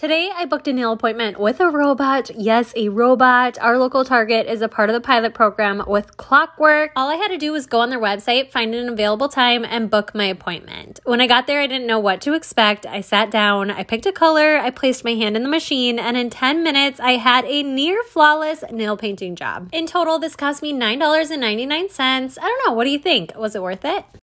Today, I booked a nail appointment with a robot. Yes, a robot. Our local Target is a part of the pilot program with Clockwork. All I had to do was go on their website, find an available time, and book my appointment. When I got there, I didn't know what to expect. I sat down, I picked a color, I placed my hand in the machine, and in 10 minutes, I had a near flawless nail painting job. In total, this cost me $9.99. I don't know, what do you think? Was it worth it?